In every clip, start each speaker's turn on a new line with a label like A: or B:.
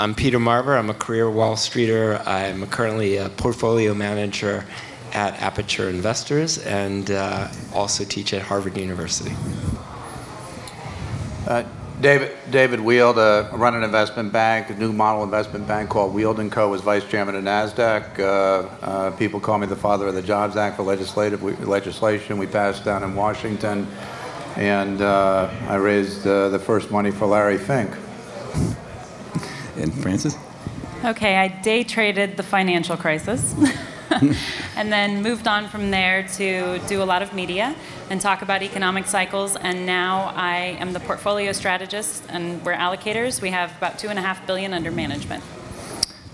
A: I'm Peter Marber. I'm a career Wall Streeter. I'm currently a portfolio manager at Aperture Investors and uh, also teach at Harvard University.
B: Uh, David, David Weild, uh, run an investment bank, a new model investment bank called Weild & Co. was vice chairman of NASDAQ. Uh, uh, people call me the father of the Jobs Act for legislative we, legislation we passed down in Washington. And uh, I raised uh, the first money for Larry Fink.
C: And Frances?
D: Okay, I day traded the financial crisis. and then moved on from there to do a lot of media and talk about economic cycles. And now I am the portfolio strategist, and we're allocators. We have about two and a half billion under management.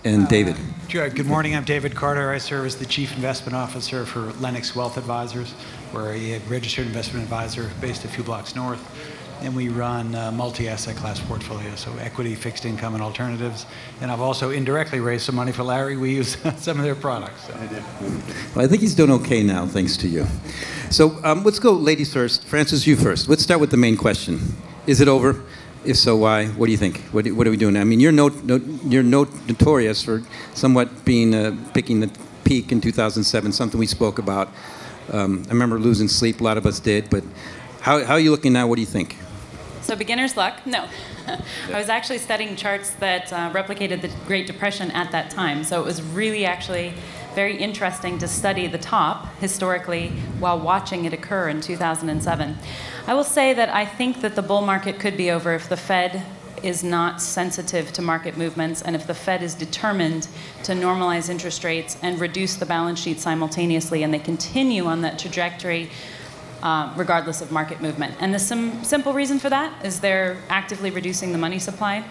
C: And David.
E: Uh, good morning. I'm David Carter. I serve as the Chief Investment Officer for Lenox Wealth Advisors. We're a registered investment advisor based a few blocks north and we run uh, multi-asset class portfolios, so equity, fixed income, and alternatives. And I've also indirectly raised some money for Larry. We use some of their products. So.
C: Well, I think he's doing okay now, thanks to you. So um, let's go, ladies first. Frances, you first. Let's start with the main question. Is it over? If so, why? What do you think? What, what are we doing? I mean, you're, no, no, you're no, notorious for somewhat being uh, picking the peak in 2007, something we spoke about. Um, I remember losing sleep. A lot of us did. But how, how are you looking now? What do you think?
D: So beginner's luck? No. I was actually studying charts that uh, replicated the Great Depression at that time. So it was really actually very interesting to study the top historically while watching it occur in 2007. I will say that I think that the bull market could be over if the Fed is not sensitive to market movements and if the Fed is determined to normalize interest rates and reduce the balance sheet simultaneously and they continue on that trajectory uh, regardless of market movement. And the sim simple reason for that is they're actively reducing the money supply.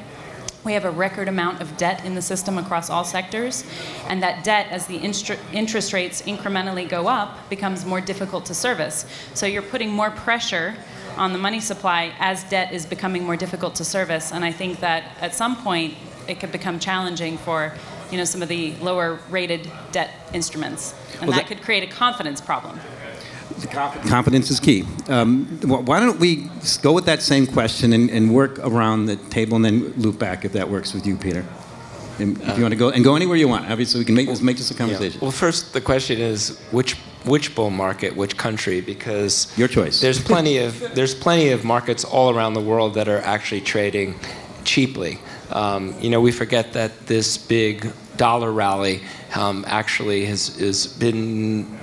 D: We have a record amount of debt in the system across all sectors, and that debt, as the interest rates incrementally go up, becomes more difficult to service. So you're putting more pressure on the money supply as debt is becoming more difficult to service. And I think that at some point it could become challenging for you know, some of the lower rated debt instruments. And well, that, that could create a confidence problem.
C: Confidence is key. Um, why don't we go with that same question and, and, work around the table and then loop back if that works with you, Peter? And if you want to go and go anywhere you want, obviously we can make this make this a conversation.
A: Yeah. Well, first the question is which which bull market, which country? Because
C: your choice.
A: There's plenty of there's plenty of markets all around the world that are actually trading cheaply. Um, you know, we forget that this big dollar rally um, actually has has been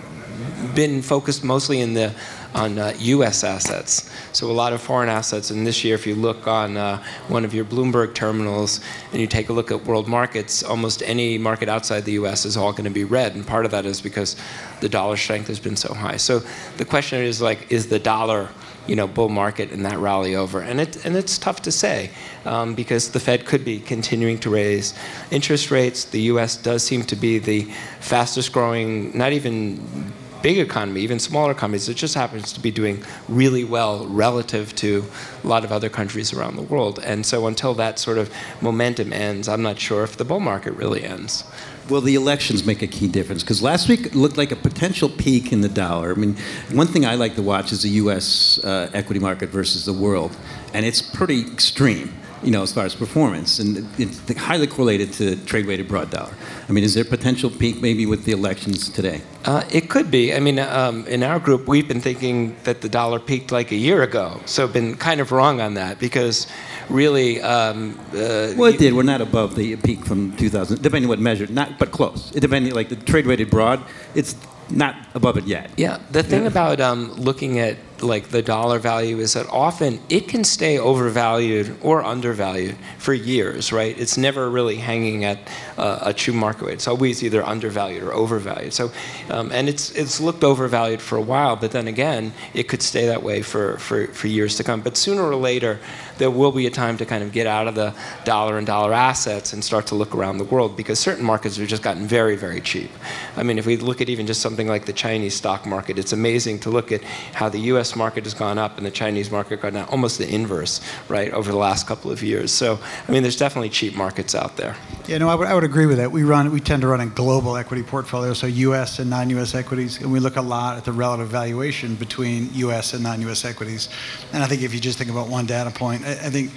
A: been focused mostly in the on uh, U.S. assets. So a lot of foreign assets. And this year, if you look on uh, one of your Bloomberg terminals and you take a look at world markets, almost any market outside the U.S. is all going to be red. And part of that is because the dollar strength has been so high. So the question is like, is the dollar you know, bull market and that rally over. And, it, and it's tough to say um, because the Fed could be continuing to raise interest rates. The U.S. does seem to be the fastest growing, not even big economy, even smaller economies, it just happens to be doing really well relative to a lot of other countries around the world. And so until that sort of momentum ends, I'm not sure if the bull market really ends.
C: Well, the elections make a key difference because last week looked like a potential peak in the dollar. I mean, one thing I like to watch is the U.S. Uh, equity market versus the world, and it's pretty extreme you know, as far as performance, and it's highly correlated to trade-weighted broad dollar. I mean, is there potential peak maybe with the elections today?
A: Uh, it could be. I mean, um, in our group, we've been thinking that the dollar peaked like a year ago, so been kind of wrong on that because really. Um,
C: uh, well, it did. We're not above the peak from 2000, depending what measure, not but close. It depending like the trade-weighted broad, it's not above it yet.
A: Yeah, the thing yeah. about um, looking at like the dollar value is that often it can stay overvalued or undervalued for years, right? It's never really hanging at uh, a true market rate. It's always either undervalued or overvalued. So, um, and it's it's looked overvalued for a while, but then again, it could stay that way for, for, for years to come. But sooner or later, there will be a time to kind of get out of the dollar and dollar assets and start to look around the world because certain markets have just gotten very, very cheap. I mean, if we look at even just something like the Chinese stock market, it's amazing to look at how the US market has gone up and the Chinese market gone down, almost the inverse, right, over the last couple of years. So, I mean, there's definitely cheap markets out there.
E: Yeah, no, I would, I would agree with that. We run, we tend to run a global equity portfolio, so US and non-US equities, and we look a lot at the relative valuation between US and non-US equities. And I think if you just think about one data point, I, I think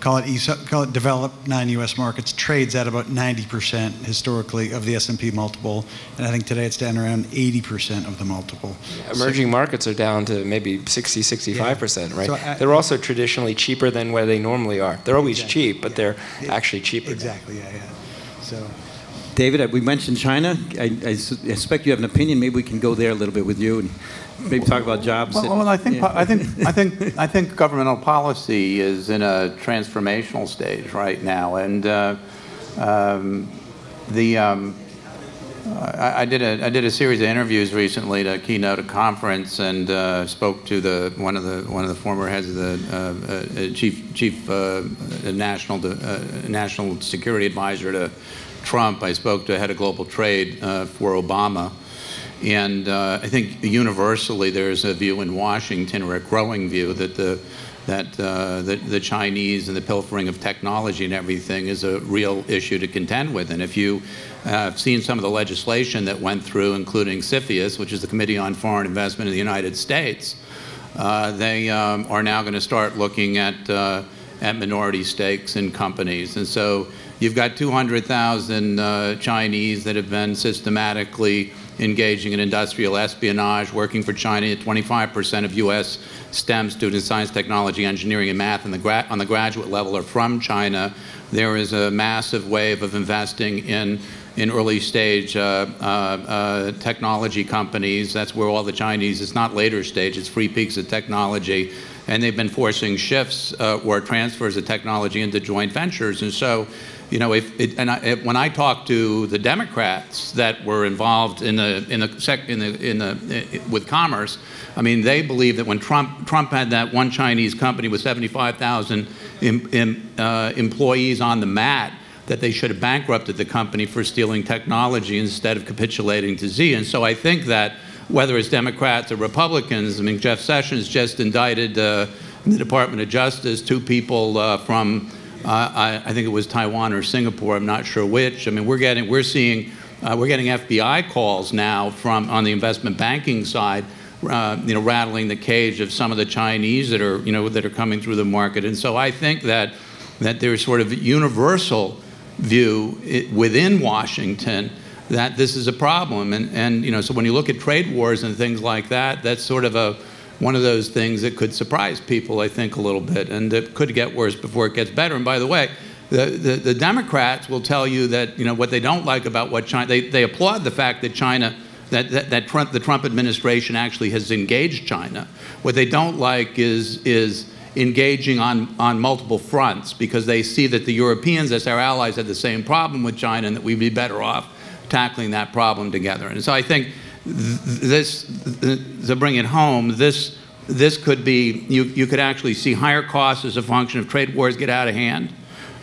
E: call it, call it developed non-U.S. markets, trades at about 90% historically of the S&P multiple, and I think today it's down around 80% of the multiple.
A: Emerging markets are down to maybe 60, 65%, right?
E: So I-
A: they're also traditionally cheaper than where they normally are. They're always
E: Exactly.
A: cheap, but they're actually cheaper. now.
E: Exactly, yeah, yeah. So,
C: David, we mentioned China. I, I sus- I expect you have an opinion. Maybe we can go there a little bit with you and maybe talk about jobs.
B: Well,
C: that-
B: well, I think,
C: yeah.
B: I think, I think, I think governmental policy is in a transformational stage right now, and uh, um, the um, I, I did a I did a series of interviews recently to keynote a conference and uh, spoke to the one of the one of the former heads of the uh, uh, chief chief uh, national uh, national security advisor to Trump. I spoke to head of global trade uh, for Obama. And I think universally there's a view in Washington, or a growing view, that the that uh, the, the Chinese and the pilfering of technology and everything is a real issue to contend with. And if you uh, have seen some of the legislation that went through, including CFIUS, which is the Committee on Foreign Investment in the United States, uh, they um, are now going to start looking at uh, at minority stakes in companies. And so you've got 200,000 uh, Chinese that have been systematically engaging in industrial espionage, working for China. 25% of U.S. STEM students, science, technology, engineering, and math on the, on the graduate level are from China. There is a massive wave of investing in in early stage uh, uh, uh, technology companies. That's where all the Chinese, it's not later stage, it's free peaks of technology. And they've been forcing shifts uh, or transfers of technology into joint ventures. And so, you know, if it, and I, if, when I talked to the Democrats that were involved in the in the, sec, in the in the with commerce, I mean, they believe that when Trump Trump had that one Chinese company with 75,000 em, em, uh, employees on the mat, that they should have bankrupted the company for stealing technology instead of capitulating to Z. And so I think that whether it's Democrats or Republicans, I mean, Jeff Sessions just indicted uh, in the Department of Justice two people uh, from, I, I think it was Taiwan or Singapore, I'm not sure which. I mean, we're getting, we're seeing, uh, we're getting FBI calls now from on the investment banking side. Uh, you know, rattling the cage of some of the Chinese that are, you know, that are coming through the market, and so I think that that there's sort of a universal view i- within Washington that this is a problem. And, and you know, so when you look at trade wars and things like that, that's sort of a one of those things that could surprise people, I think, a little bit, and it could get worse before it gets better. And by the way, the, the, the Democrats will tell you that you know what they don't like about what China. They, they applaud the fact that China that, that, that Trump, the Trump administration actually has engaged China. What they don't like is is engaging on, on multiple fronts because they see that the Europeans, as our allies, had the same problem with China and that we'd be better off tackling that problem together. And so I think th- this, to bring it home, this, this could be, you, you could actually see higher costs as a function of trade wars get out of hand.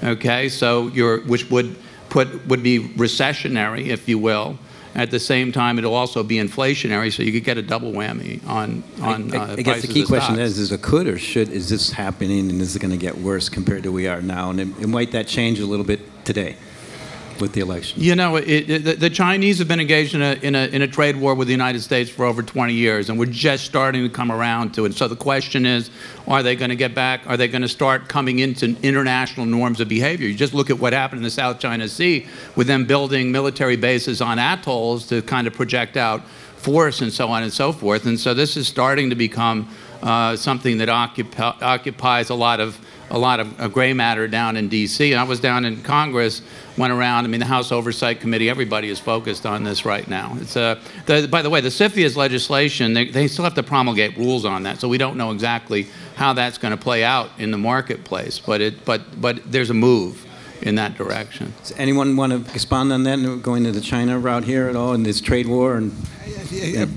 B: Okay, so you're, which would put, would be recessionary, if you will. At the same time, it'll also be inflationary, so you could get a double whammy on, on
C: I,
B: uh,
C: I guess the key question
B: stocks.
C: is: Is it could or should? Is this happening, and is it going to get worse compared to where we are now? And, and might that change a little bit today with the election?
B: You know, it, it, the, Chinese have been engaged in a, in, a, in a trade war with the United States for over 20 years, and we're just starting to come around to it. So the question is, are they going to get back? Are they going to start coming into international norms of behavior? You just look at what happened in the South China Sea with them building military bases on atolls to kind of project out force and so on and so forth. And so this is starting to become uh, something that occupi- occupies a lot of a lot of uh, gray matter down in D.C. And I was down in Congress, went around. I mean, the House Oversight Committee, everybody is focused on this right now. It's uh, the, by the way, the CFIUS legislation, they, they still have to promulgate rules on that, so we don't know exactly how that's going to play out in the marketplace. But it, but, but there's a move in that direction.
C: Does anyone want to expand on that? Going to the China route here at all, in this trade war? And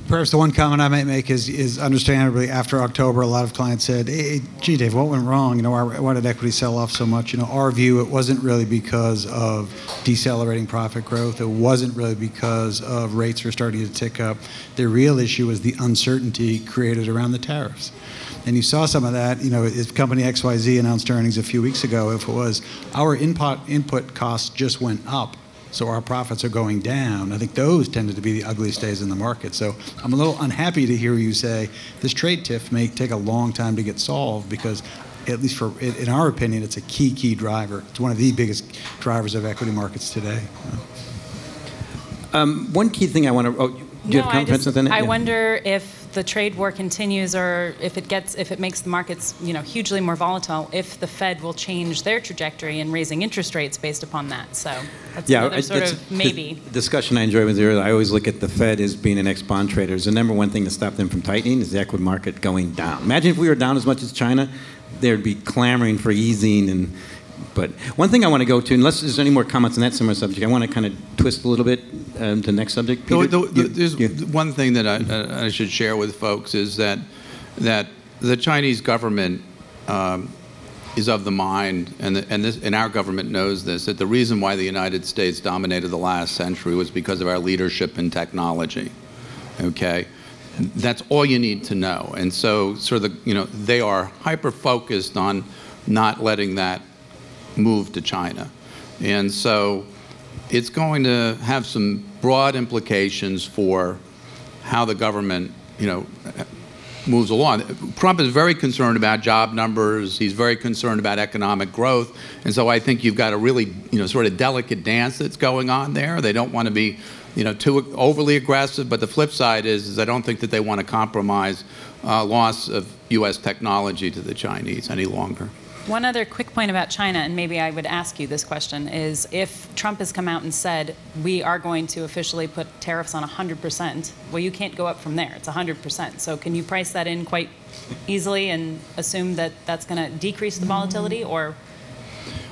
E: Perhaps the one comment I might make is, is understandably after October, a lot of clients said, hey, gee, Dave, what went wrong? You know, why, why did equity sell off so much? You know, our view, it wasn't really because of decelerating profit growth. It wasn't really because of rates were starting to tick up. The real issue was the uncertainty created around the tariffs. And you saw some of that, you know, if company XYZ announced earnings a few weeks ago, if it was our input, input costs just went up, so our profits are going down. I think those tended to be the ugliest days in the market. So I'm a little unhappy to hear you say this trade tiff may take a long time to get solved because at least for in our opinion, it's a key key driver. It's one of the biggest drivers of equity markets today.
C: Um, one key thing I want to. Oh, do you
D: no,
C: have comments
D: I, just,
C: on that?
D: I
C: Yeah.
D: wonder if the trade war continues, or if it gets, if it makes the markets, you know, hugely more volatile. If the Fed will change their trajectory in raising interest rates based upon that. So that's
C: Yeah,
D: another sort of
C: the
D: maybe.
C: discussion I enjoy with you. I always look at the Fed as being an ex-bond trader. The number one thing to stop them from tightening is the equity market going down. Imagine if we were down as much as China, they'd be clamoring for easing. And but one thing I want to go to, unless there's any more comments on that similar subject, I want to kind of twist a little bit um, to the next subject.
B: The-
C: Peter,
B: the-
C: you-
B: There's
C: you-
B: one thing that I, I should share with folks is that that the Chinese government um, is of the mind, and the, and, this, and our government knows this, that the reason why the United States dominated the last century was because of our leadership in technology. Okay, that's all you need to know. And so, sort of, the, you know, they are hyper focused on not letting that move to China, and so it's going to have some broad implications for how the government, you know, moves along. Trump is very concerned about job numbers. He's very concerned about economic growth, and so I think you've got a really, you know, sort of delicate dance that's going on there. They don't want to be, you know, too overly aggressive. But the flip side is, is I don't think that they want to compromise uh, loss of U.S. technology to the Chinese any longer.
D: One other quick point about China, and maybe I would ask you this question, is if Trump has come out and said, we are going to officially put tariffs on 100%, well, you can't go up from there. It's 100%. So can you price that in quite easily and assume that that's going to decrease the volatility? Or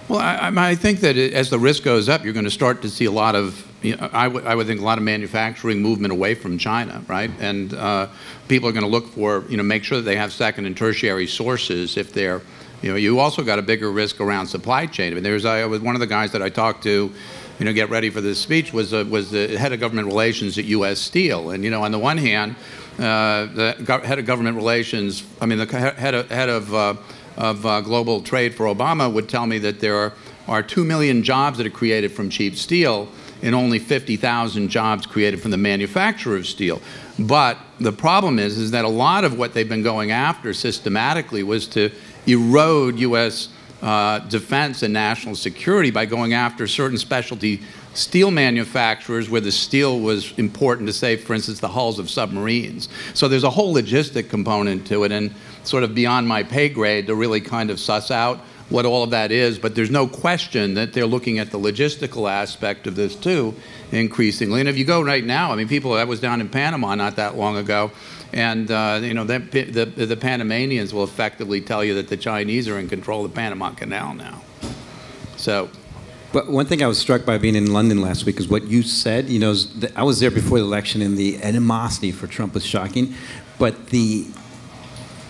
B: Well, I, I- think that as the risk goes up, you're going to start to see a lot of, you know, I would, I would think a lot of manufacturing movement away from China, right? And uh, people are going to look for, you know, make sure that they have second and tertiary sources if they're, you know, you also got a bigger risk around supply chain. I mean, there's, I was one of the guys that I talked to, you know, get ready for this speech was uh, was the head of government relations at U.S. Steel, and you know, on the one hand, uh, the head of government relations, I mean, the head of head of uh, of uh, global trade for Obama would tell me that there are, are 2 million jobs that are created from cheap steel and only 50,000 jobs created from the manufacture of steel. But the problem is, is that a lot of what they've been going after systematically was to erode U.S. Uh, defense and national security by going after certain specialty steel manufacturers where the steel was important to save, for instance, the hulls of submarines. So there's a whole logistic component to it, and sort of beyond my pay grade to really kind of suss out what all of that is. But there's no question that they're looking at the logistical aspect of this too, increasingly. And if you go right now, I mean, people, I was down in Panama not that long ago. And uh, you know the, the, the Panamanians will effectively tell you that the Chinese are in control of the Panama Canal now. So
C: But one thing I was struck by being in London last week is what you said. You know, I was there before the election, and the animosity for Trump was shocking. But the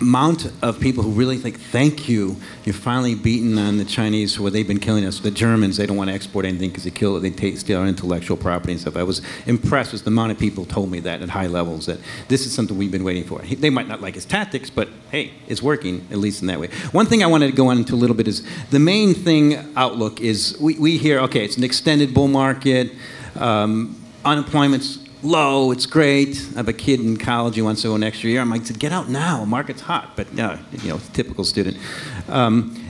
C: amount of people who really think, "Thank you, you're finally beaten on the Chinese for what they've been killing us." The Germans, they don't want to export anything because they kill, they take, steal our intellectual property and stuff. I was impressed with the amount of people told me that at high levels that this is something we've been waiting for. He- They might not like his tactics, but hey, it's working at least in that way. One thing I wanted to go on into a little bit is the main thing outlook is we, we hear okay, it's an extended bull market, um, unemployment's low, it's great. I have a kid in college who wants to go an extra year. I'm like, get out now, market's hot. But yeah, you know, typical student. Um,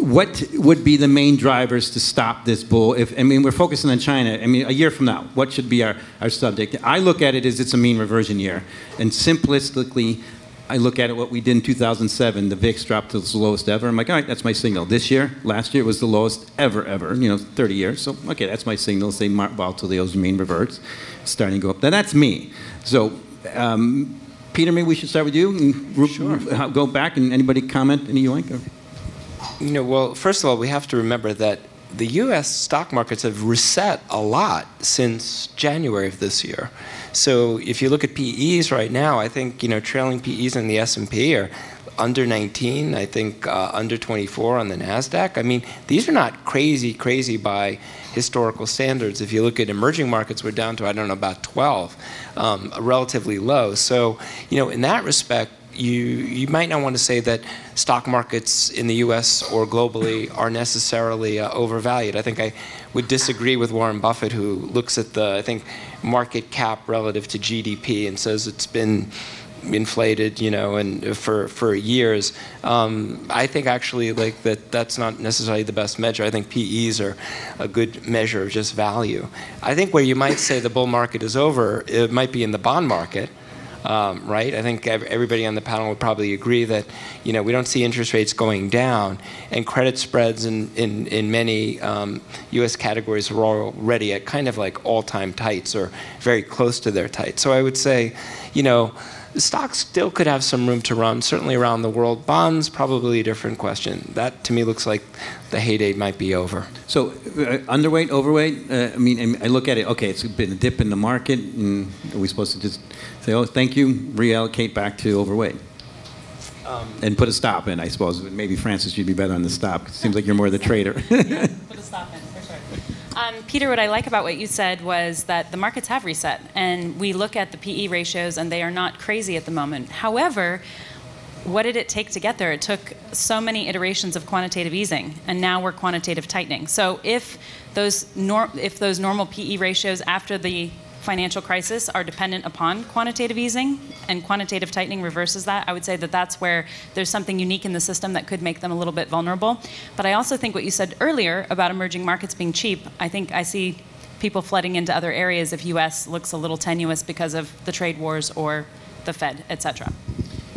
C: what would be the main drivers to stop this bull? If I mean, we're focusing on China. I mean, a year from now, what should be our, our subject? I look at it as it's a mean reversion year, and simplistically, I look at it what we did in 2007. The VIX dropped to its lowest ever. I'm like, all right, that's my signal. This year, last year was the lowest ever, ever. You know, 30 years. So okay, that's my signal. Say volatility goes mean reverts, starting to go up. Now that's me. So. Um, Peter, maybe we should start with you and
A: Sure.
C: go back and anybody comment, any yoink? Or?
A: You know, well, first of all, we have to remember that the U.S. stock markets have reset a lot since January of this year. So if you look at PEs right now, I think you know trailing PEs in the S&P are under 19. I think uh, under 24 on the Nasdaq. I mean, these are not crazy, crazy by historical standards. If you look at emerging markets, we're down to I don't know about 12, um, relatively low. So you know, in that respect, you you might not want to say that stock markets in the U.S. or globally are necessarily uh, overvalued. I think I would disagree with Warren Buffett, who looks at the I think market cap relative to GDP and says it's been inflated, you know, and for for years. Um, I think actually like that that's not necessarily the best measure. I think PEs are a good measure of just value. I think where you might say the bull market is over, it might be in the bond market. Um, right? I think everybody on the panel would probably agree that you know we don't see interest rates going down, and credit spreads in in, in many um, U.S. categories are already at kind of like all-time tights or very close to their tights. So I would say, you know stocks still could have some room to run, certainly around the world. Bonds, probably a different question. That, to me, looks like the heyday might be over.
C: So, uh, underweight, overweight? Uh, I mean, I look at it, okay, it's been a dip in the market, and are we supposed to just say, oh, thank you, reallocate back to overweight? Um, and put a stop in, I suppose. Maybe Frances, you'd be better on the stop. It seems like you're more the trader.
D: yeah, put a stop in. Um, Peter, what I like about what you said was that the markets have reset, and we look at the PE ratios, and they are not crazy at the moment. However, what did it take to get there? It took so many iterations of quantitative easing, and now we're quantitative tightening. So if those if those normal PE ratios after the financial crisis are dependent upon quantitative easing, and quantitative tightening reverses that. I would say that that's where there's something unique in the system that could make them a little bit vulnerable. But I also think what you said earlier about emerging markets being cheap, I think I see people flooding into other areas if US looks a little tenuous because of the trade wars or the Fed, et cetera.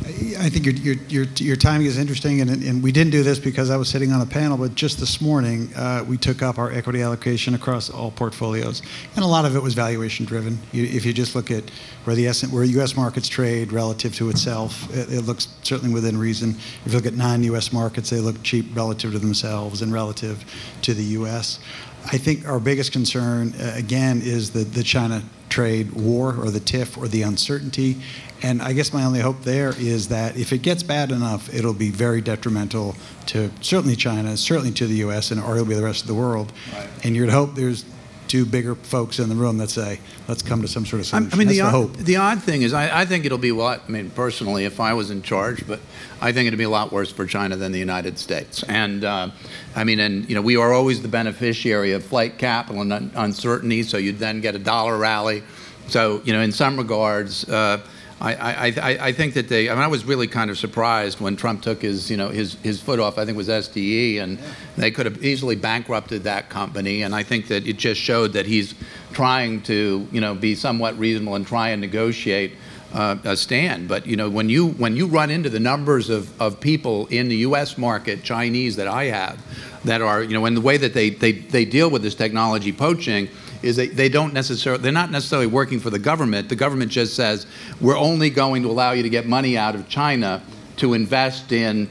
E: I think your, your, your, your timing is interesting, and, and we didn't do this because I was sitting on a panel, but just this morning uh, we took up our equity allocation across all portfolios, and a lot of it was valuation driven. If you just look at where the where U.S. markets trade relative to itself, it, it looks certainly within reason. If you look at non-U.S. markets, they look cheap relative to themselves and relative to the U.S. I think our biggest concern, uh, again, is the, the China trade war or the TIF or the uncertainty. And I guess my only hope there is that if it gets bad enough, it'll be very detrimental to certainly China, certainly to the U.S., and arguably the rest of the world. Right. And you'd hope there's two bigger folks in the room that say, let's come to some sort of solution.
B: I mean,
E: That's
B: the,
E: the
B: odd,
E: hope.
B: the odd thing is, I, I, think it'll be what, I mean, personally, if I was in charge, but I think it'd be a lot worse for China than the United States. And, uh, I mean, and, you know, we are always the beneficiary of flight capital and un uncertainty, so you'd then get a dollar rally. So, you know, in some regards, uh, I, I, I, think that they. I mean, I was really kind of surprised when Trump took his, you know, his, his foot off. I think it was ZTE, and they could have easily bankrupted that company. And I think that it just showed that he's trying to, you know, be somewhat reasonable and try and negotiate uh, a stand. But you know, when you when you run into the numbers of, of people in the U.S. market, Chinese that I have, that are, you know, and the way that they they, they deal with this technology poaching is they, they don't necessarily they're not necessarily working for the government. The government just says we're only going to allow you to get money out of China to invest in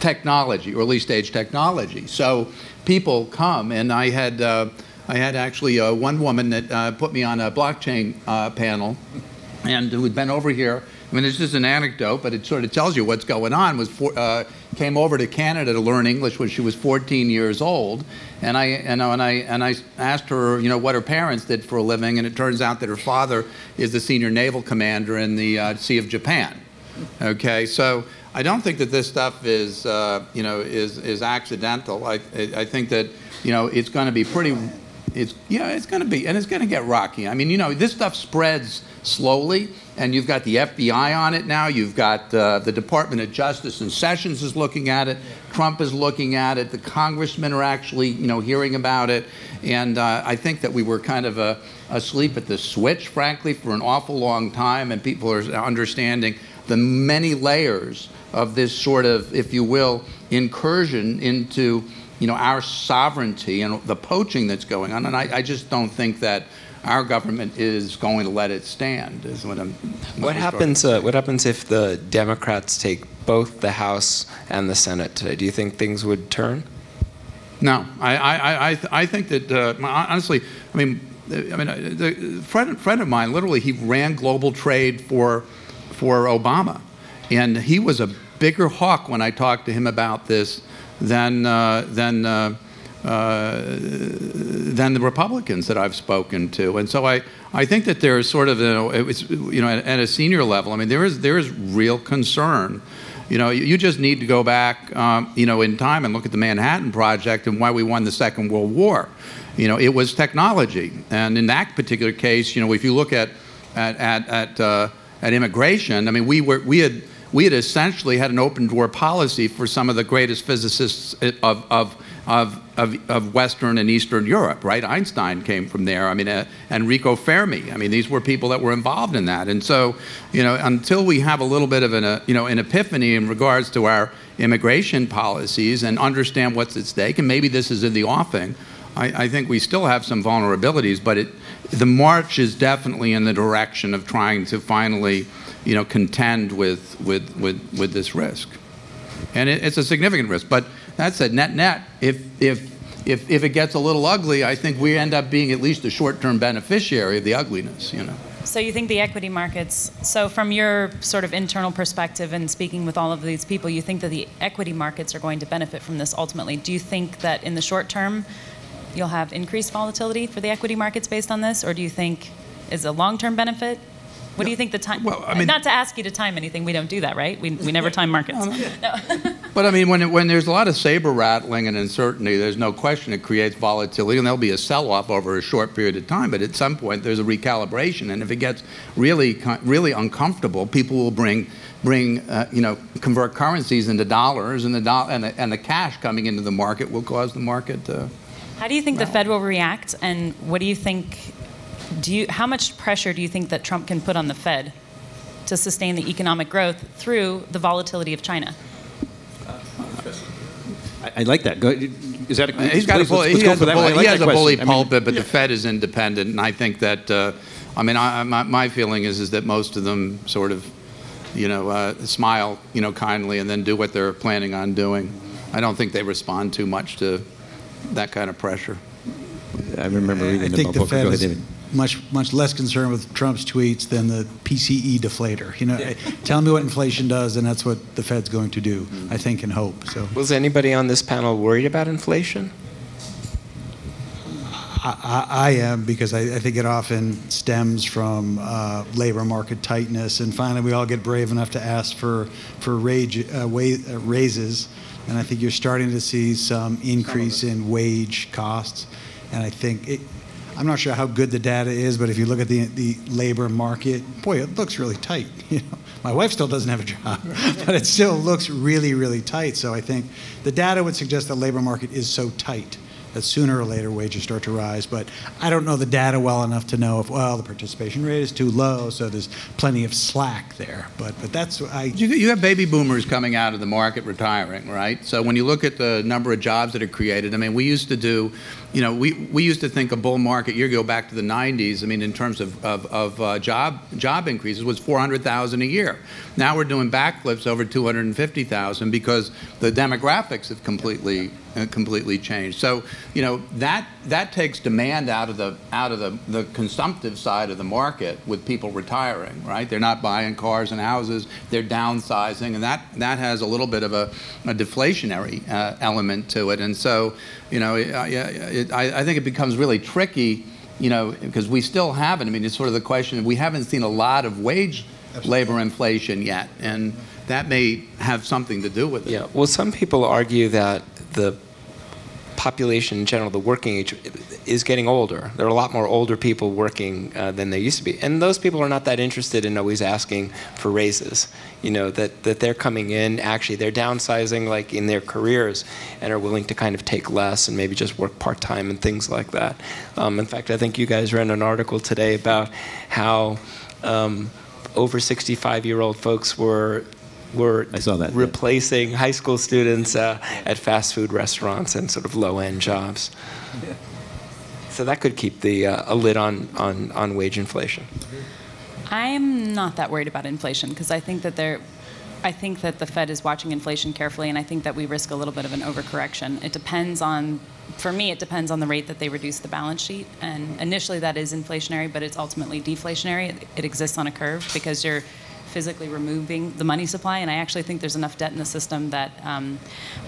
B: technology, early stage technology. So people come, and I had uh, I had actually uh, one woman that uh, put me on a blockchain uh, panel, and who had been over here I mean, this is an anecdote, but it sort of tells you what's going on. Was for, uh, came over to Canada to learn English when she was 14 years old, and I and, and I and I asked her, you know, what her parents did for a living, and it turns out that her father is the senior naval commander in the uh, Sea of Japan. Okay, so I don't think that this stuff is, uh, you know, is is accidental. I I think that you know it's going to be pretty. It's yeah, it's going to be, and it's going to get rocky. I mean, you know, this stuff spreads slowly and you've got the FBI on it now. You've got uh, the Department of Justice and Sessions is looking at it. Trump is looking at it. The congressmen are actually, you know, hearing about it. And uh, I think that we were kind of uh, asleep at the switch, frankly, for an awful long time. And people are understanding the many layers of this sort of, if you will, incursion into, you know, our sovereignty and the poaching that's going on. And I, I just don't think that our government is going to let it stand. Is what I'm.
A: What, what happens? Uh, what happens if the Democrats take both the House and the Senate today? Do you think things would turn?
B: No, I I I, I think that uh, honestly, I mean, I mean, a friend friend of mine, literally, he ran global trade for for Obama, and he was a bigger hawk when I talked to him about this than uh, than uh, uh, than the Republicans that I've spoken to. And so I, I think that there's sort of, you know, it's, you know, at, at, a senior level, I mean, there is, there is real concern. You know, you, just need to go back, um, you know, in time and look at the Manhattan Project and why we won the Second World War. You know, it was technology. And in that particular case, you know, if you look at, at, at, at uh, at immigration, I mean, we were we had we had essentially had an open door policy for some of the greatest physicists of of of, of, of Western and Eastern Europe, right? Einstein came from there. I mean, uh, Enrico Fermi. I mean, these were people that were involved in that. And so, you know, until we have a little bit of an, uh, you know, an epiphany in regards to our immigration policies and understand what's at stake, and maybe this is in the offing, I, I think we still have some vulnerabilities, but it, the march is definitely in the direction of trying to finally, you know, contend with, with, with, with this risk. And it, it's a significant risk. But that said, net net, if, if, if, if it gets a little ugly, I think we end up being at least a short-term beneficiary of the ugliness, you know.
D: So you think the equity markets, so from your sort of internal perspective and speaking with all of these people, you think that the equity markets are going to benefit from this ultimately. Do you think that in the short term you'll have increased volatility for the equity markets based on this, or do you think is a long-term benefit? What do you think the time?
B: Well, I mean-
D: not to ask you to time anything. We don't do that, right? We, we never time markets. No.
B: But I mean, when, it, when there's a lot of saber rattling and uncertainty, there's no question it creates volatility, and there'll be a sell-off over a short period of time. But at some point, there's a recalibration, and if it gets really, really uncomfortable, people will bring, bring, uh, you know, convert currencies into dollars, and the, do- and, the, and the cash coming into the market will cause the market to.
D: How do you think the Fed will react, and what do you think? Do you how much pressure do you think that Trump can put on the Fed to sustain the economic growth through the volatility of China?
C: I, I like that. Go, is that a,
B: He's got a bully,
C: let's- let's
B: he has a bully,
C: like
B: he has a bully
C: question. I mean,
B: pulpit, but the Fed is independent, and I think that, uh, I mean, I, I- my, my feeling is, is that most of them sort of, you know, uh, smile, you know, kindly and then do what they're planning on doing. I don't think they respond too much to that kind of pressure.
C: I remember
E: I
C: reading
E: think
C: about
E: the
C: Booker.
E: Fed
C: Go ahead,
E: is
C: David.
E: Much much less concerned with Trump's tweets than the PCE deflator. You know, eh, tell me what inflation does, and that's what the Fed's going to do. I think and hope. So
A: Was anybody on this panel worried about inflation?
E: I, I, I am because I, I think it often stems from uh, labor market tightness, and finally we all get brave enough to ask for for wage, uh, wa- uh, raises, and I think you're starting to see some increase in wage costs, and I think it. I'm not sure how good the data is, but if you look at the the labor market, boy, it looks really tight. You know, my wife still doesn't have a job, but it still looks really, really tight. So I think the data would suggest the labor market is so tight that sooner or later wages start to rise. But I don't know the data well enough to know if well the participation rate is too low, so there's plenty of slack there. But but that's I.
B: You, you have baby boomers coming out of the market retiring, right? So when you look at the number of jobs that are created, I mean, we used to do, you know, we, we used to think a bull market, you go back to the 90s, I mean, in terms of, of, of uh, job, job increases, was 400,000 a year. Now we're doing backflips over 250,000 because the demographics have completely uh, completely changed. So, you know, that that takes demand out of the out of the, the consumptive side of the market with people retiring, right? They're not buying cars and houses, they're downsizing, and that that has a little bit of a, a deflationary uh, element to it. And so, you know, it, uh, it, I, I think it becomes really tricky, you know, because we still haven't. I mean, it's sort of the question. We haven't seen a lot of wage labor inflation yet, and that may have something to do with it.
A: Yeah. Well, some people argue that the population in general, the working age, is getting older. There are a lot more older people working uh, than there used to be, and those people are not that interested in always asking for raises. You know that that they're coming in. Actually, they're downsizing, like in their careers, and are willing to kind of take less and maybe just work part time and things like that. Um, in fact, I think you guys read an article today about how. Um, over 65 year old folks were were
C: I saw that, yeah.
A: replacing high school students uh, at fast food restaurants and sort of low end jobs. So that could keep the uh, a lid on, on, on wage inflation.
D: I'm not that worried about inflation because I think that they're. I think that the Fed is watching inflation carefully, and I think that we risk a little bit of an overcorrection. It depends on, for me, it depends on the rate that they reduce the balance sheet. And initially, that is inflationary, but it's ultimately deflationary. It, it exists on a curve because you're physically removing the money supply. And I actually think there's enough debt in the system that um,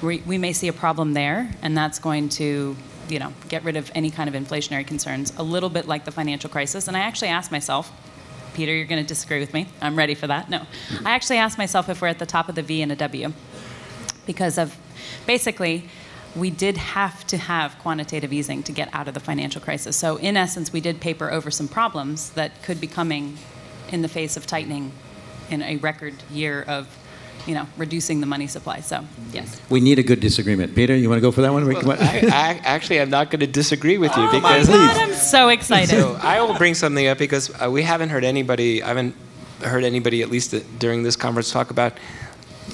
D: we, we may see a problem there, and that's going to you know, get rid of any kind of inflationary concerns, a little bit like the financial crisis. And I actually asked myself, Peter, you're going to disagree with me. I'm ready for that. No. I actually asked myself if we're at the top of the V and a W because of basically we did have to have quantitative easing to get out of the financial crisis. So in essence, we did paper over some problems that could be coming in the face of tightening in a record year of, you know, reducing the money supply. So, yes.
C: We need a good disagreement. Peter, you want to go for that one?
A: Well, I, I, actually, I'm not going to disagree with you
D: Oh my
A: because
D: God, I'm so excited.
A: So I will bring something up because uh, we haven't heard anybody. I haven't heard anybody, at least during this conference, talk about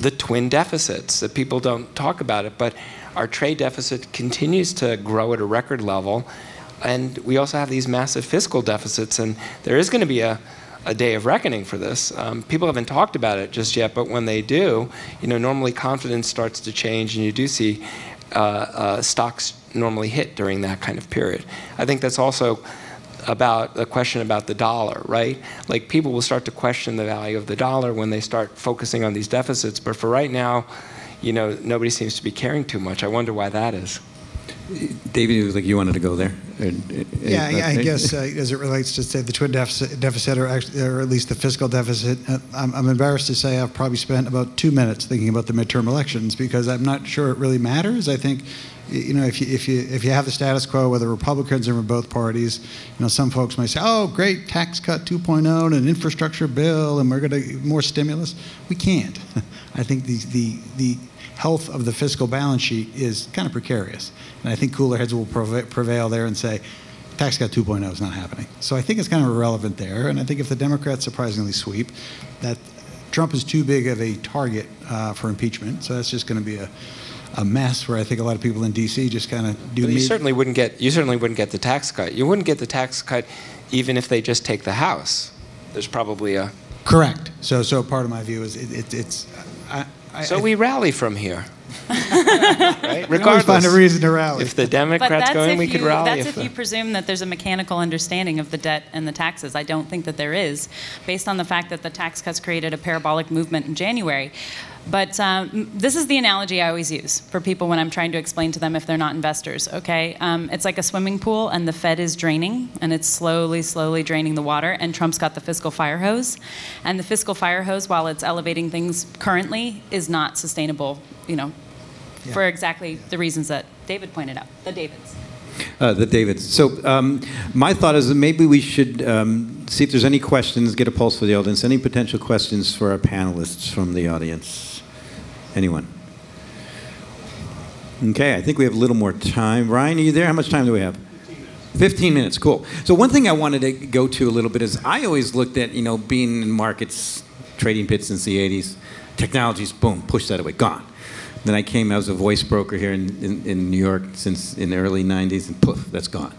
A: the twin deficits. That people don't talk about it, but our trade deficit continues to grow at a record level, and we also have these massive fiscal deficits. And there is going to be a a day of reckoning for this. Um, people haven't talked about it just yet, but when they do, you know, normally confidence starts to change, and you do see uh, uh, stocks normally hit during that kind of period. I think that's also about the question about the dollar, right? Like people will start to question the value of the dollar when they start focusing on these deficits, but for right now, you know, nobody seems to be caring too much. I wonder why that is.
C: David, it was like you wanted to go there. Uh,
E: Yeah, I, I guess uh, as it relates to say the twin deficit, deficit or, actually, or at least the fiscal deficit, uh, I'm, I'm embarrassed to say I've probably spent about two minutes thinking about the midterm elections because I'm not sure it really matters. I think, you know, if you if you if you have the status quo, whether Republicans or both parties, you know, some folks might say, "Oh, great tax cut 2.0 and an infrastructure bill, and we're going to more stimulus." We can't. I think the the the health of the fiscal balance sheet is kind of precarious. And I think cooler heads will prevail there and say, tax cut 2.0 is not happening. So I think it's kind of irrelevant there. And I think if the Democrats surprisingly sweep, that Trump is too big of a target uh, for impeachment. So that's just going to be a, a mess where I think a lot of people in D.C. just kind of do
A: But you certainly wouldn't get you certainly wouldn't get the tax cut. You wouldn't get the tax cut even if they just take the House. There's probably a
E: Correct. So, so part of my view is it, it, it's. I, I,
A: so
E: I,
A: we rally from here, right?
E: we always find a reason to rally.
A: If the Democrats go in, we
D: you,
A: could rally.
D: That's if
A: the-
D: you presume that there's a mechanical understanding of the debt and the taxes. I don't think that there is, based on the fact that the tax cuts created a parabolic movement in January. But um, this is the analogy I always use for people when I'm trying to explain to them if they're not investors. Okay, um, it's like a swimming pool, and the Fed is draining, and it's slowly, slowly draining the water. And Trump's got the fiscal fire hose, and the fiscal fire hose, while it's elevating things currently, is not sustainable. You know, for exactly the reasons that David pointed out. The Davids.
C: Uh, the Davids. So um, my thought is that maybe we should um, see if there's any questions, get a pulse for the audience. Any potential questions for our panelists from the audience? Anyone? Okay, I think we have a little more time. Ryan, are you there? How much time do we have? 15 minutes, cool. So one thing I wanted to go to a little bit is I always looked at, you know, being in markets, trading pits since the 80s, technologies, boom, push that away, gone. Then I came, I was a voice broker here in, in, in New York since in the early 90s, and poof, that's gone.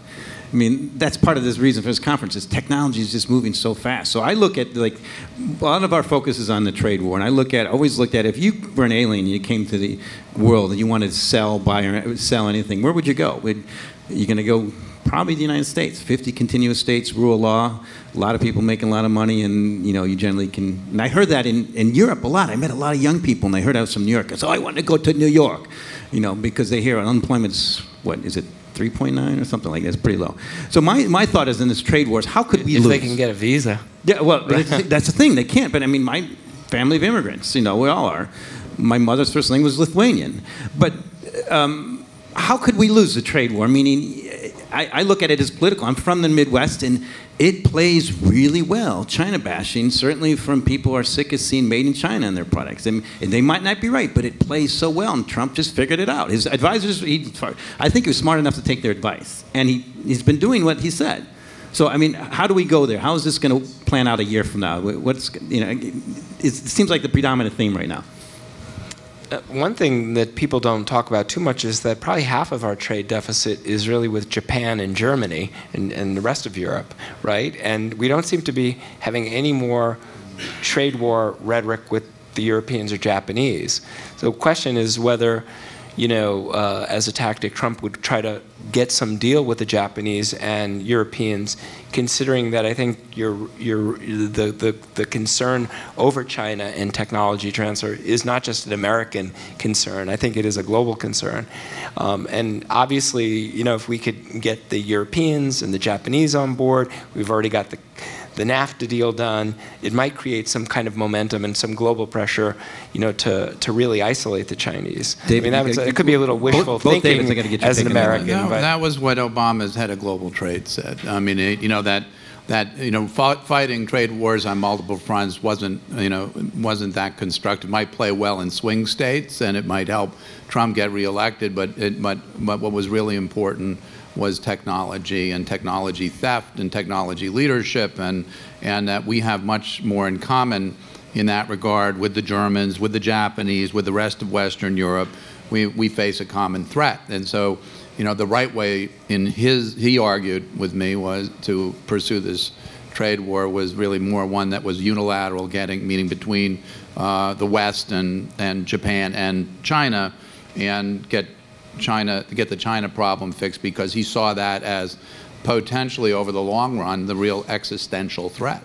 C: I mean, that's part of this reason for this conference is technology is just moving so fast. So I look at like a lot of our focus is on the trade war, and I look at always looked at if you were an alien, and you came to the world and you wanted to sell, buy, or sell anything, where would you go? Would, you're going to go probably the United States. 50 continuous states, rule of law, a lot of people making a lot of money, and you know you generally can. And I heard that in, in Europe a lot. I met a lot of young people, and I heard was from New York. I said, "Oh, I want to go to New York," you know, because they hear unemployment's what is it, 3.9 or something like that. It's pretty low. So my, my thought is in this trade wars, how could we
A: if
C: lose?
A: they can get a visa.
C: Yeah, well, that's, that's the thing. They can't. But I mean, my family of immigrants, you know, we all are. My mother's first language was Lithuanian. But um, how could we lose the trade war? Meaning, I, I look at it as political. I'm from the Midwest, and it plays really well. China bashing, certainly from people who are sick of seeing made in China in their products. And, and they might not be right, but it plays so well, and Trump just figured it out. His advisors, he, I think he was smart enough to take their advice. And he, he's been doing what he said. So, I mean, how do we go there? How is this going to plan out a year from now? What's, you know, it seems like the predominant theme right now.
A: Uh, one thing that people don't talk about too much is that probably half of our trade deficit is really with Japan and Germany and, and the rest of Europe, right? And we don't seem to be having any more trade war rhetoric with the Europeans or Japanese. So the question is whether, you know, uh, as a tactic, Trump would try to get some deal with the Japanese and Europeans, considering that I think your, your, the, the, the concern over China and technology transfer is not just an American concern. I think it is a global concern. Um, and obviously, you know, if we could get the Europeans and the Japanese on board, we've already got the the NAFTA deal done, it might create some kind of momentum and some global pressure, you know, to, to really isolate the Chinese.
C: David,
A: I mean, that was, it could be a little
C: both-
A: wishful
C: both Davids, I
A: thinking
C: gotta get your
A: as an
C: take on that one.
A: American.
B: No,
A: but-
B: that was what Obama's head of global trade said. I mean, it, you know that that you know fought, fighting trade wars on multiple fronts wasn't you know wasn't that constructive. Might play well in swing states, and it might help Trump get reelected. But it, but but what was really important was technology and technology theft and technology leadership, and and that we have much more in common in that regard with the Germans, with the Japanese, with the rest of Western Europe. We, we face a common threat. And so, you know, the right way in his, he argued with me was to pursue this trade war was really more one that was unilateral, getting, meaning between uh, the West and, and Japan and China, and get China, to get the China problem fixed because he saw that as potentially over the long run the real existential threat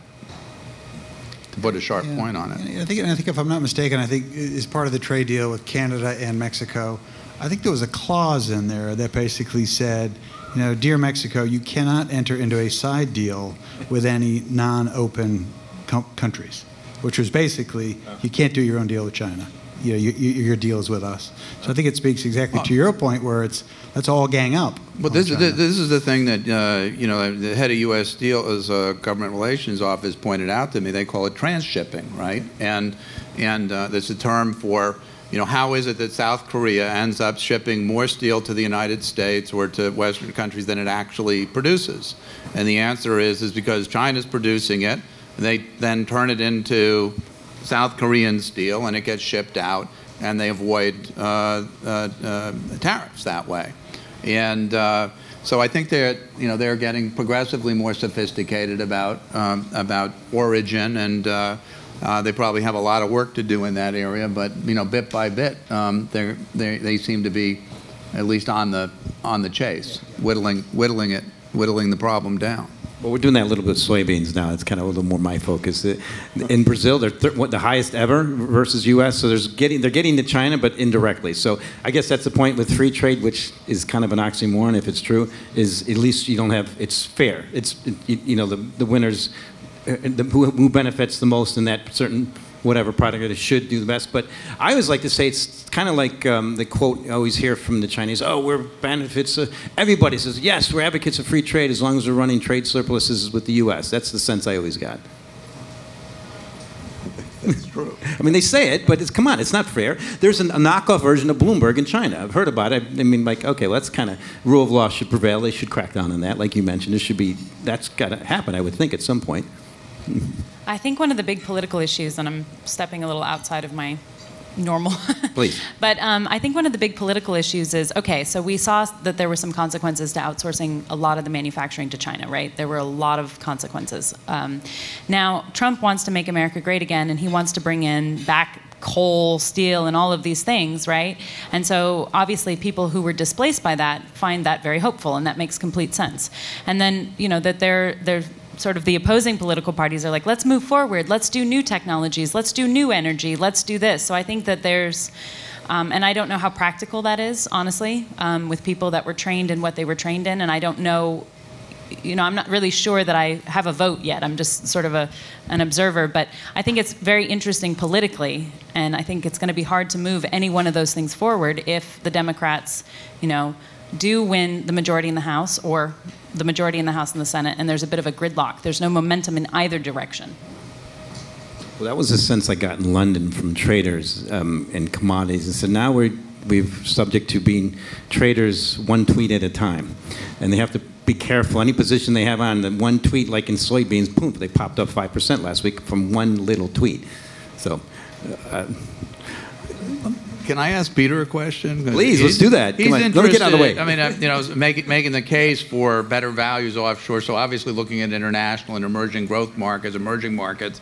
B: to put a sharp
E: Yeah.
B: point on it.
E: I think, I think if I'm not mistaken, I think as part of the trade deal with Canada and Mexico, I think there was a clause in there that basically said, you know, dear Mexico, you cannot enter into a side deal with any non-open com- countries, which was basically you can't do your own deal with China. You know, you, you, your deal is with us. So I think it speaks exactly to your point, where it's let's all gang up.
B: But this is, the, this is the thing that, uh, you know, the head of U.S. Steel's uh, government relations office pointed out to me. They call it transshipping, right? And, and uh, there's a term for, you know, how is it that South Korea ends up shipping more steel to the United States or to Western countries than it actually produces? And the answer is, is because China's producing it. And they then turn it into South Korean steel and it gets shipped out and they avoid uh, uh, uh, tariffs that way. And uh, so I think they're, you know, they're getting progressively more sophisticated about, um, about origin, and uh, they probably have a lot of work to do in that area. But you know, bit by bit, um, they they seem to be at least on the on the chase, whittling whittling it, whittling the problem down.
C: Well, we're doing that a little bit with soybeans now. It's kind of a little more my focus. Uh, In Brazil, they're thir- what, the highest ever versus U.S. So there's getting they're getting to China, but indirectly. So I guess that's the point with free trade, which is kind of an oxymoron if it's true. Is at least you don't have it's fair. It's you, know the the winners, uh, the, who benefits the most in that certain whatever product it should do the best. But I always like to say it's kind of like um, the quote I always hear from the Chinese, oh, we're benefits. Uh, everybody says, yes, we're advocates of free trade as long as we're running trade surpluses with the U.S. That's the sense I always got.
B: That's true.
C: I mean, they say it, but it's, come on, it's not fair. There's an, a knockoff version of Bloomberg in China. I've heard about it. I mean, like, okay, well, that's kind of rule of law should prevail. They should crack down on that, like you mentioned. There should be that's got to happen, I would think, at some point.
D: I think one of the big political issues, and I'm stepping a little outside of my normal.
C: Please.
D: but um, I think one of the big political issues is okay, so we saw that there were some consequences to outsourcing a lot of the manufacturing to China, right? There were a lot of consequences. Um, now, Trump wants to make America great again, and he wants to bring in back coal, steel, and all of these things, right? And so obviously people who were displaced by that find that very hopeful, and that makes complete sense. And then, you know, that they're, they're sort of the opposing political parties are like, let's move forward, let's do new technologies, let's do new energy, let's do this. So I think that there's, um, and I don't know how practical that is, honestly, um, with people that were trained in what they were trained in, and I don't know, you know, I'm not really sure that I have a vote yet. I'm just sort of a, an observer, but I think it's very interesting politically, and I think it's going to be hard to move any one of those things forward if the Democrats, you know, do win the majority in the House or the majority in the House and the Senate, and there's a bit of a gridlock. There's no momentum in either direction.
C: Well, that was the sense I got in London from traders um, in commodities. And so now we're we're subject to being traders one tweet at a time, and they have to be careful. Any position they have on the one tweet, like in soybeans, boom, they popped up five percent last week from one little tweet. So. Uh,
B: Can I ask Peter a question?
C: Please, let's do that.
B: He's
C: Come on, let me get out of the way.
B: I mean, uh, you know, making making the case for better values offshore. So obviously, looking at international and emerging growth markets, emerging markets.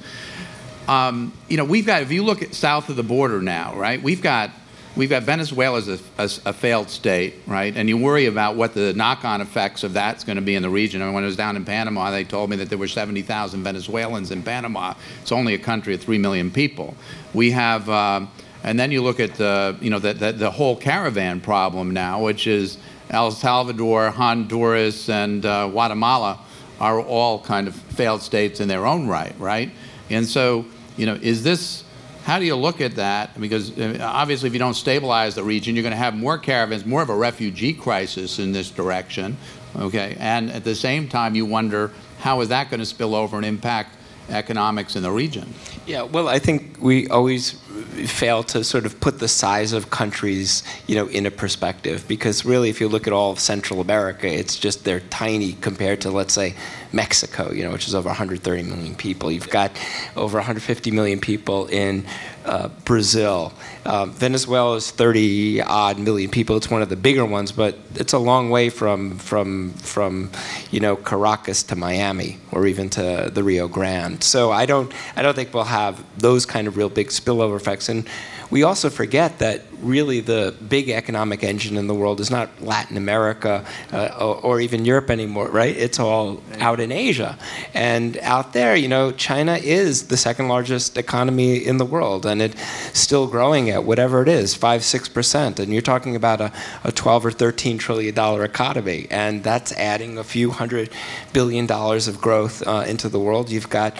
B: Um, you know, we've got. If you look at south of the border now, right? We've got. We've got Venezuela as a, as a failed state, right? And you worry about what the knock-on effects of that's going to be in the region. I mean, when I was down in Panama, they told me that there were 70,000 Venezuelans in Panama. It's only a country of 3 million people. We have, uh, and then you look at the, you know, the, the, the whole caravan problem now, which is El Salvador, Honduras, and uh, Guatemala are all kind of failed states in their own right, right? And so, you know, is this, how do you look at that? Because uh, obviously if you don't stabilize the region, you're going to have more caravans, more of a refugee crisis in this direction, okay? And at the same time, you wonder, how is that going to spill over and impact economics in the region?
A: Yeah, well, I think we always fail to sort of put the size of countries, you know, in a perspective. Because really, if you look at all of Central America, it's just they're tiny compared to, let's say, Mexico, you know, which is over 130 million people. You've got over 150 million people in uh, Brazil. Uh, Venezuela is 30 odd million people. It's one of the bigger ones, but it's a long way from from from you know Caracas to Miami or even to the Rio Grande. So I don't I don't think we'll have those kind of real big spillover effects. And we also forget that really the big economic engine in the world is not Latin America uh, or, or, even Europe anymore, right? It's all out in Asia. And out there, you know, China is the second largest economy in the world, and it's still growing at whatever it is, 5 6%. And you're talking about a, a 12 or 13 trillion dollar economy, and that's adding a few hundred billion dollars of growth uh, into the world. You've got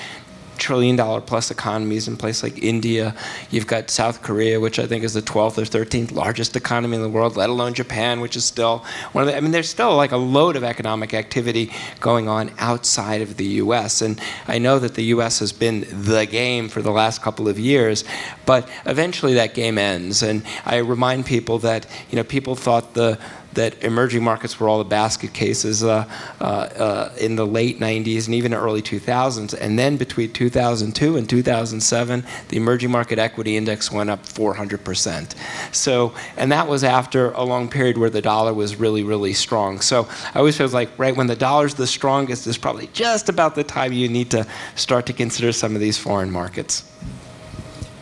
A: trillion dollar plus economies in a place like India. You've got South Korea, which I think is the 12th or 13th largest economy in the world, let alone Japan, which is still one of the, I mean, there's still like a load of economic activity going on outside of the US. And I know that the US has been the game for the last couple of years, but eventually that game ends. And I remind people that, you know, people thought the, that emerging markets were all the basket cases uh, uh, uh, in the late 90s and even early 2000s. And then between 2002 and 2007, the emerging market equity index went up 400%. So, and that was after a long period where the dollar was really, really strong. So I always feel like right when the dollar's the strongest is probably just about the time you need to start to consider some of these foreign markets.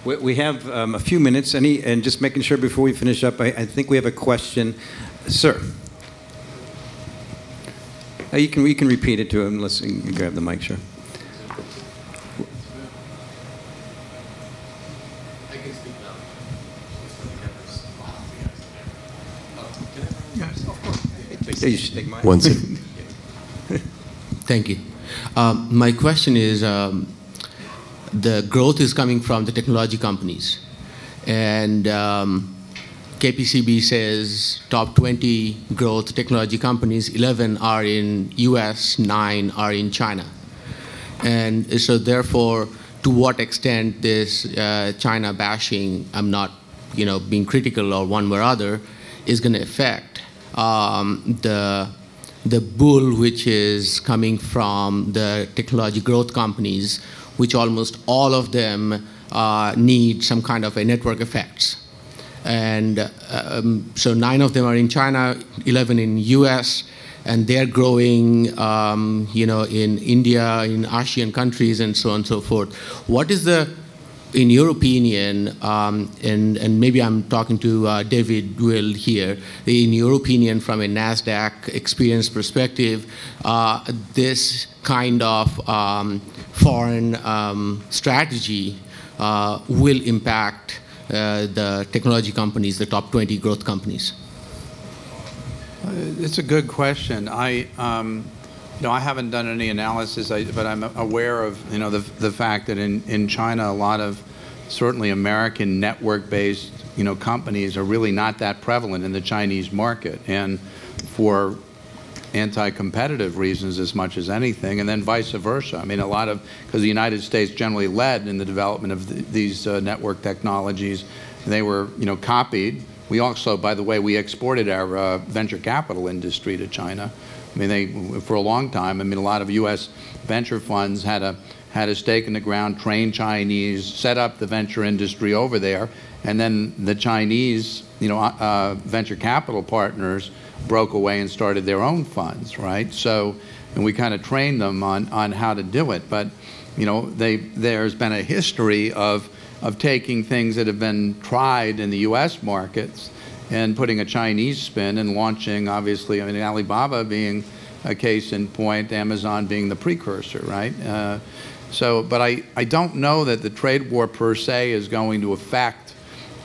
C: We have um, a few minutes, any, and just making sure before we finish up, I, I think we have a question Sir. Uh, you, can, you can repeat it to him. Let's grab the mic, sure.
F: One second. Thank you. Um, my question is um, the growth is coming from the technology companies. And um, KPCB says top 20 growth technology companies, 11 are in US, 9 are in China. And so therefore, to what extent this uh, China bashing, I'm not you know, being critical or one or other, is going to affect um, the, the bull which is coming from the technology growth companies, which almost all of them uh, need some kind of a network effects and um, so nine of them are in China, 11 in US, and they're growing, um, you know, in India, in Asian countries, and so on and so forth. What is the, in your opinion, um, and, and maybe I'm talking to uh, David Weild here, in your opinion, from a NASDAQ experience perspective, uh, this kind of um, foreign um, strategy uh, will impact uh, the technology companies, the top 20 growth companies?
B: Uh, it's a good question. I, um, you know, I haven't done any analysis, but I'm aware of, you know, the, the fact that in, in China, a lot of certainly American network-based, you know, companies are really not that prevalent in the Chinese market. And for anti-competitive reasons as much as anything, and then vice versa. I mean, a lot of, because the United States generally led in the development of the, these uh, network technologies, they were, you know, copied. We also, by the way, we exported our uh, venture capital industry to China. I mean, they, for a long time, I mean, a lot of U.S. venture funds had a, had a stake in the ground, trained Chinese, set up the venture industry over there, and then the Chinese, you know, uh, venture capital partners broke away and started their own funds, right? So, and we kind of trained them on, on how to do it. But, you know, they, there's been a history of, of taking things that have been tried in the U.S. markets and putting a Chinese spin and launching, obviously, I mean, Alibaba being a case in point, Amazon being the precursor, right? Uh, so, but I, I don't know that the trade war per se is going to affect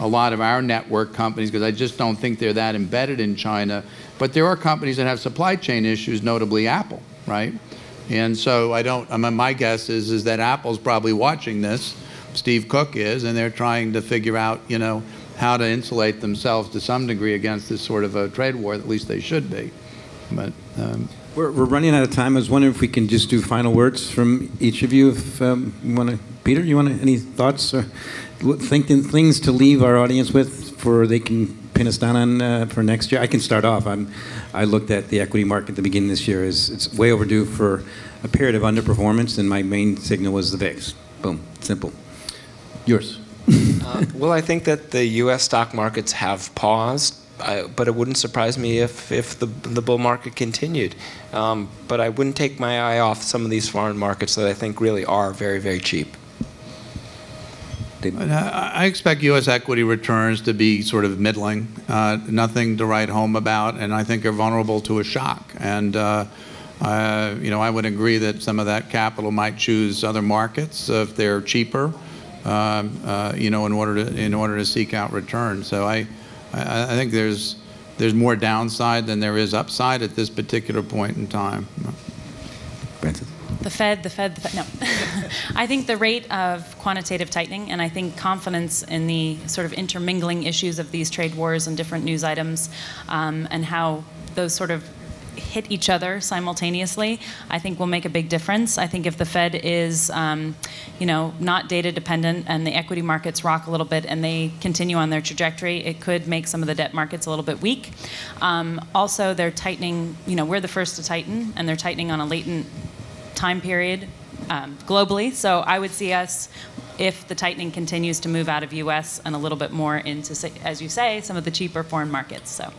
B: a lot of our network companies because I just don't think they're that embedded in China. But there are companies that have supply chain issues, notably Apple, right? And so I don't, I mean, my guess is, is that Apple's probably watching this, Steve Cook is, and they're trying to figure out, you know, how to insulate themselves to some degree against this sort of a trade war, at least they should be. But, um,
C: We're, we're running out of time. I was wondering if we can just do final words from each of you. If um, you want to, Peter, you want to, any thoughts or what- thinking things to leave our audience with for they can pin us down on uh, for next year? I can start off. I'm, I looked at the equity market at the beginning of this year. Is it's way overdue for a period of underperformance, and my main signal was the VIX. Boom, simple. Yours.
A: Uh, well, I think that the U.S. stock markets have paused, I, but it wouldn't surprise me if, if the, the bull market continued. Um, but I wouldn't take my eye off some of these foreign markets that I think really are very, very cheap.
B: I expect U.S. equity returns to be sort of middling, uh, nothing to write home about, and I think are vulnerable to a shock. And uh, uh, you know, I would agree that some of that capital might choose other markets if they're cheaper, um, uh, you know, in order to in order to seek out returns. So I, I, I think there's there's more downside than there is upside at this particular point in time.
C: Frances.
D: The Fed, the Fed, the Fed. No. I think the rate of quantitative tightening and I think confidence in the sort of intermingling issues of these trade wars and different news items um, and how those sort of hit each other simultaneously, I think will make a big difference. I think if the Fed is, um, you know, not data dependent and the equity markets rock a little bit and they continue on their trajectory, it could make some of the debt markets a little bit weak. Um, also, they're tightening. You know, we're the first to tighten, and they're tightening on a latent time period um, globally. So I would see us, if the tightening continues to move out of U.S. and a little bit more into, as you say, some of the cheaper foreign markets. So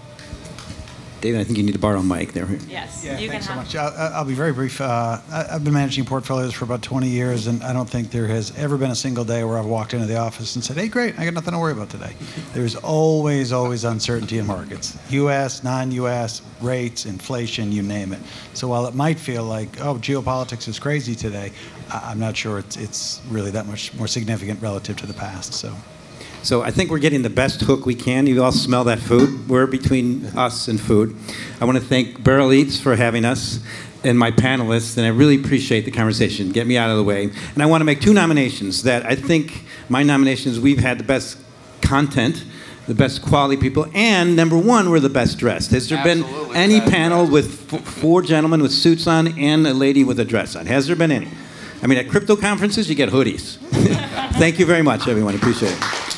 C: David, I think you need to borrow a mic there.
D: yes,
E: Yeah,
D: you
E: thanks so much. I'll, I'll be very brief. Uh, I- I've been managing portfolios for about 20 years, and I don't think there has ever been a single day where I've walked into the office and said, "Hey, great, I got nothing to worry about today." There's always, always uncertainty in markets, U.S., non-U.S., rates, inflation, you name it. So while it might feel like, oh, geopolitics is crazy today, I- I'm not sure it's, it's really that much more significant relative to the past. So.
C: So I think we're getting the best hook we can. You all smell that food. We're between us and food. I want to thank Beryl Elites for having us and my panelists, and I really appreciate the conversation. Get me out of the way. And I want to make two nominations that I think my nominations, we've had the best content, the best quality people, and number one, we're the best dressed. Has there been any panel with f- four gentlemen with suits on and a lady with a dress on? Has there been any? I mean, at crypto conferences, you get hoodies. Thank you very much, everyone. Appreciate it.